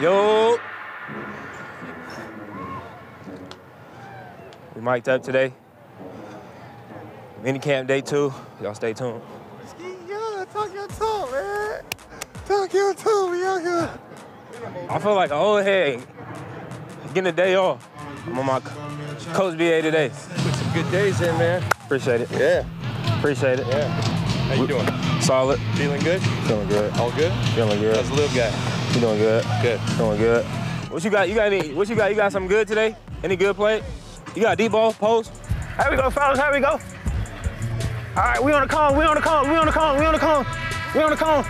Yo. We mic'd up today. Mini camp day two. Y'all stay tuned. Yeah, talk your talk, man. Talk your talk, we out here. I feel like an old head getting a day off. I'm on my coach BA today. Put some good days in, man. Appreciate it. Yeah, Appreciate it. yeah. How you doing? Solid. Feeling good? Feeling good. All good? Feeling good. That's a little guy? You doing good. Good. Doing good. What you got? You got any? What you got? You got something good today? Any good play? You got deep ball post? Here we go, fellas. Here we go. All right, we on the cone. We on the cone. We on the cone. We on the cone. We on the cone.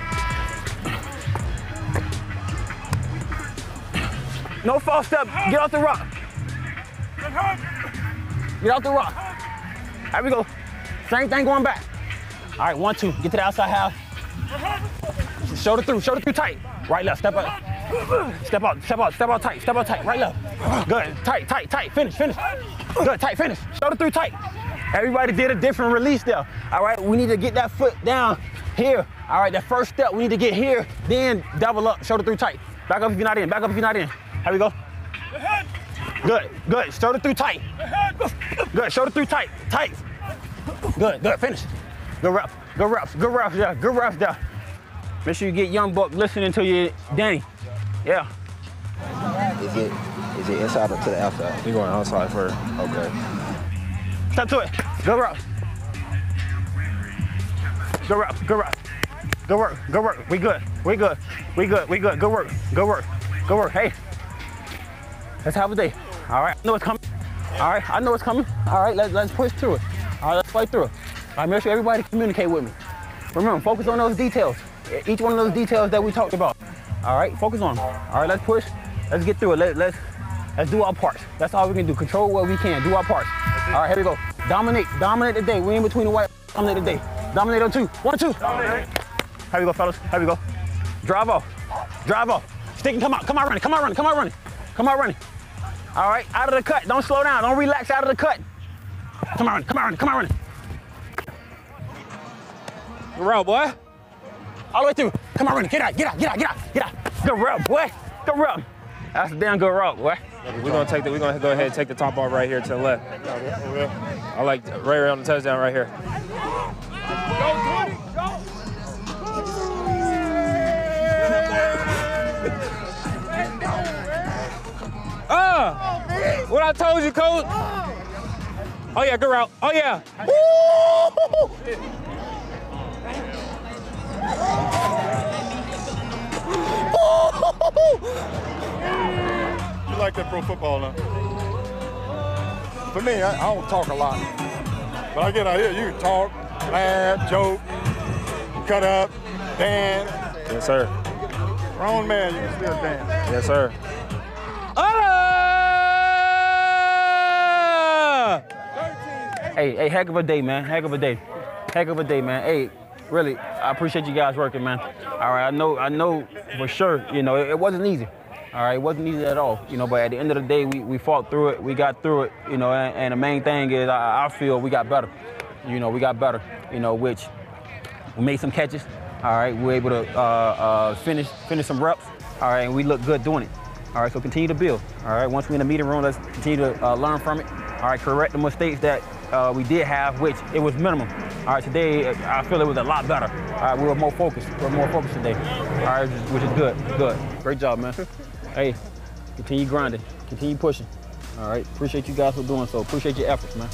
No false step. Get off the rock. Get off the rock. Here we go. Same thing going back. All right, one, two. Get to the outside half. Shoulder through. Shoulder through tight. Right, left. Step out. Step out. Step out. Step out tight. Step out tight. Right, left. Good. Tight, tight, tight. Finish, finish. Good. Tight. Finish. Shoulder through tight. Everybody did a different release there. All right, we need to get that foot down here. All right, that first step, we need to get here, then double up, shoulder through tight. Back up if you're not in, back up if you're not in. Here we go. Good, good, shoulder through tight. Good, shoulder through tight, tight. Good, good, finish. Good reps, good reps, good reps there, good reps there. Make sure you get Young Buck listening to you, Danny. Yeah. Is it is it inside or to the outside? We going outside first. Okay. Step to it. Good reps. Good reps. Good reps. Good work. Good work. We good. We good. We good. We good. Good work. Good work. Good work. Hey. Let's have a day. All right. I know it's coming. All right. I know it's coming. All right. Let's let's push through it. All right. Let's fight through it. All right. Make sure everybody communicate with me. Remember, focus on those details. Each one of those details that we talked about. All right. Focus on. All right. Let's push. Let's get through it. Let, let's let's do our parts. That's all we can do. Control what we can. Do our parts. All right. Here we go. Dominate. Dominate the day. We in between the white. Dominate the day. Dominate on two. One, two. Here we go, fellas. Here we go. Drive off. Drive off. Stick and come out. Come out running. Come out running. Come out running. Come out running. All right. Out of the cut. Don't slow down. Don't relax out of the cut. Come running. Come running. Come running. Good route, boy. All the way through. Come on, running. Get out. Get out. Get out. Get out. Get out. Good route, boy. Good route. That's a damn good route, boy. We're gonna take the. We're gonna go ahead and take the top off right here to the left. I like right around the touchdown right here. Ah! What I told you, coach. Oh yeah, good route. Oh yeah. You like that pro football now? For me, I, I don't talk a lot. But I get out here, you can talk, laugh, joke, cut up, dance. Yes, sir. Grown man, you can still dance. Yes, sir. Ah! Hey, hey, heck of a day, man. Heck of a day. Heck of a day, man. Hey, really, I appreciate you guys working, man. All right, I know, I know for sure, you know, it, it wasn't easy. All right, it wasn't easy at all, you know, but at the end of the day, we, we fought through it, we got through it, you know, and, and the main thing is I, I feel we got better. You know, we got better, you know, which we made some catches. All right, we were able to uh, uh, finish finish some reps. All right, and we look good doing it. All right, so continue to build. All right, once we're in the meeting room, let's continue to uh, learn from it. All right, correct the mistakes that uh, we did have, which it was minimum. All right, today uh, I feel it was a lot better. All right, we were more focused. We were more focused today. All right, which is- which is good. Good. Great job, man. Hey, continue grinding. Continue pushing. All right, appreciate you guys for doing so. Appreciate your efforts, man.